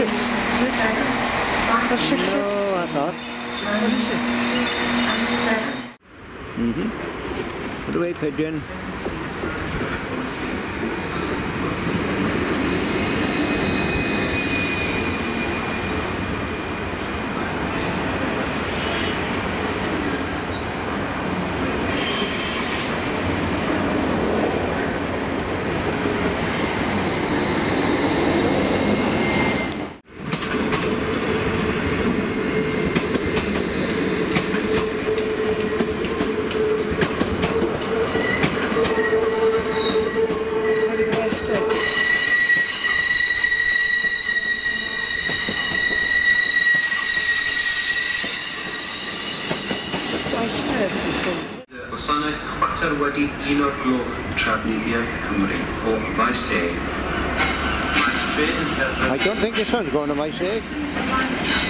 six. Number six. No, I thought. Number six. Mm-hmm. Put way pigeon. I don't think your son's going to my side.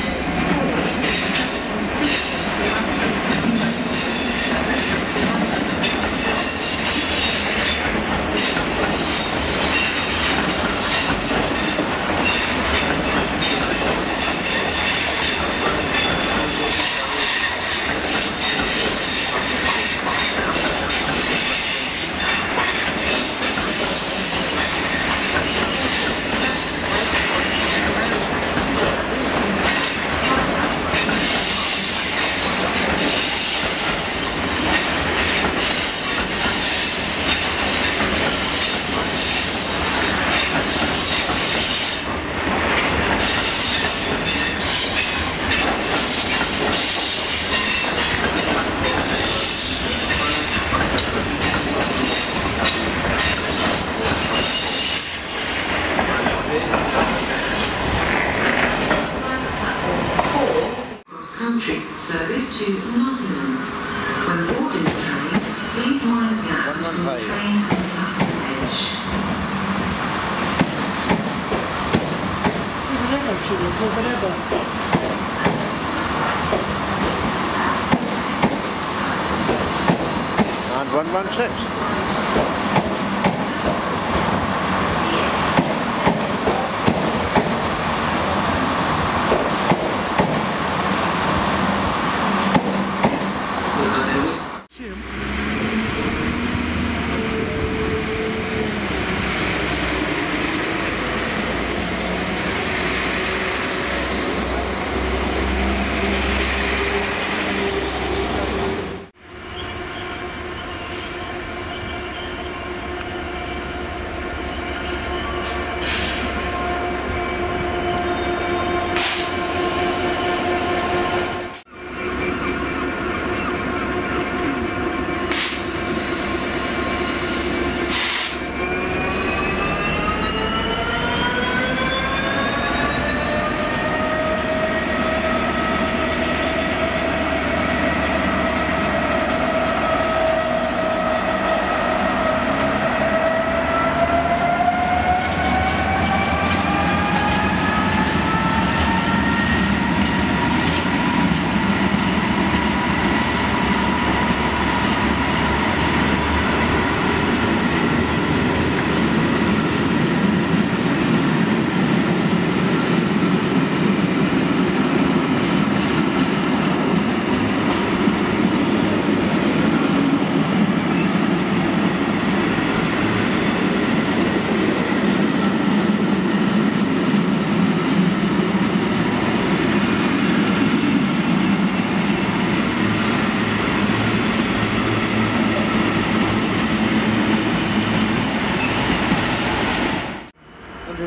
116.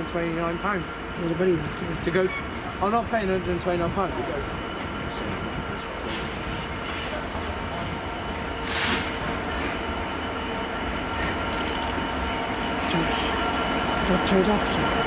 129 pounds There's a buddy that. to go. I'm not paying 129 pounds to go. Got turned off.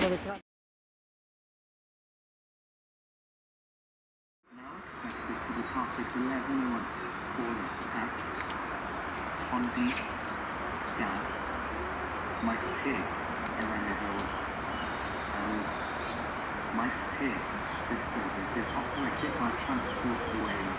What? What about a can? Now expected to depart at 11 once all is packed. On gas, my pig, Eleanor and pig, this service is operated by Transport Wales.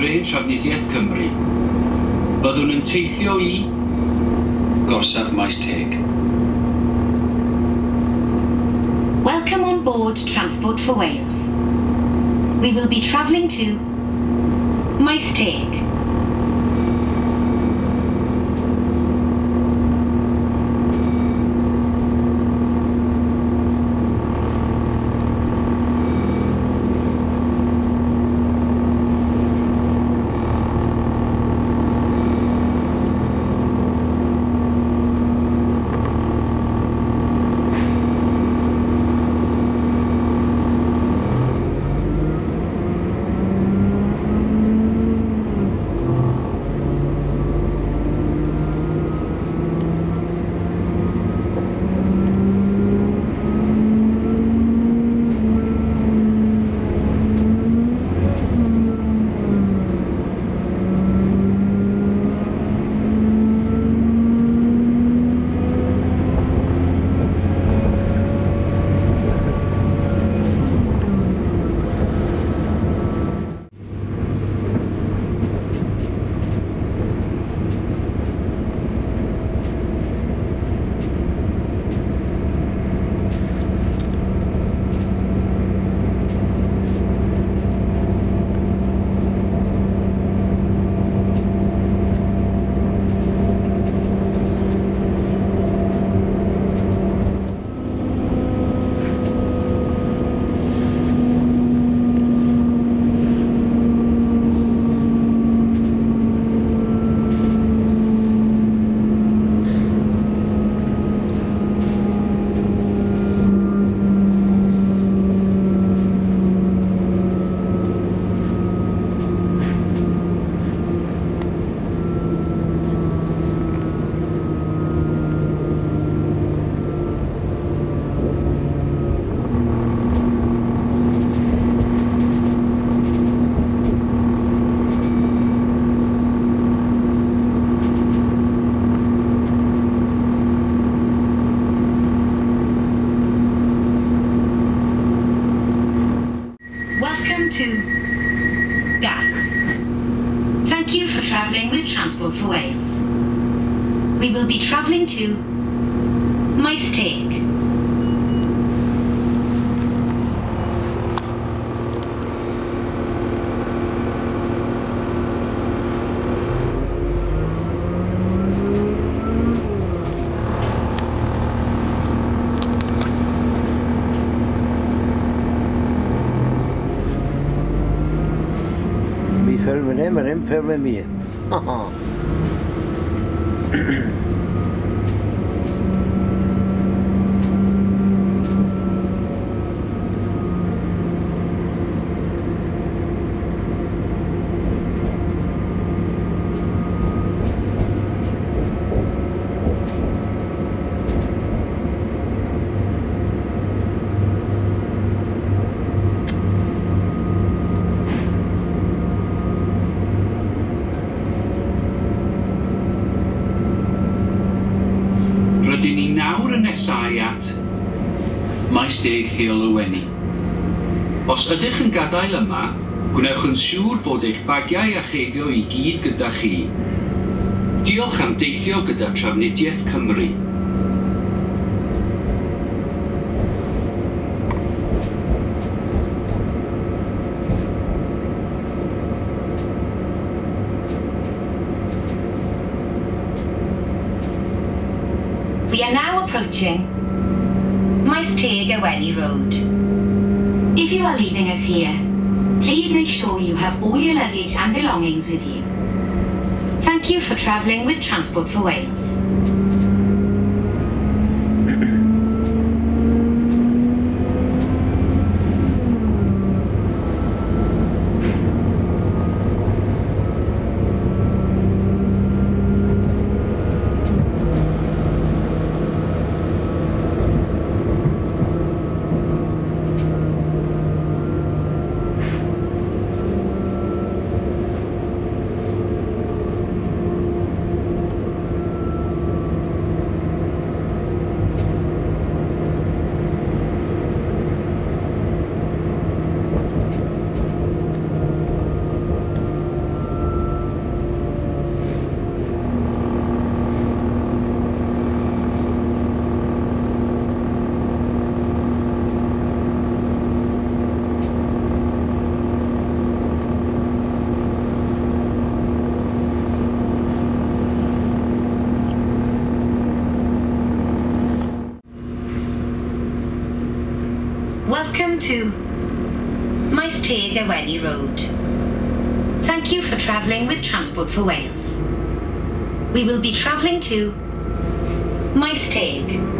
Trafnidiaeth Cymru. Byddwn yn teithio i gorsaf Maesteg. Welcome on board Transport for Wales. We will be travelling to Maesteg. Be travelling to Maesteg. Mi ffilm yn e, mae'r un ffilm nesau at maes deg hil yweni. Os ydych yn gadael yma, gwnewch yn siŵr fod eich bagiau a cheiddio i gyd gyda chi. Diolch am deithio gyda Trafnidiaeth Cymru. We are now approaching Maesteg Ewenny Road. If you are leaving us here, please make sure you have all your luggage and belongings with you. Thank you for travelling with Transport for Wales. Welcome to Maesteg Ewenny Road. Thank you for travelling with Transport for Wales. We will be travelling to Maesteg.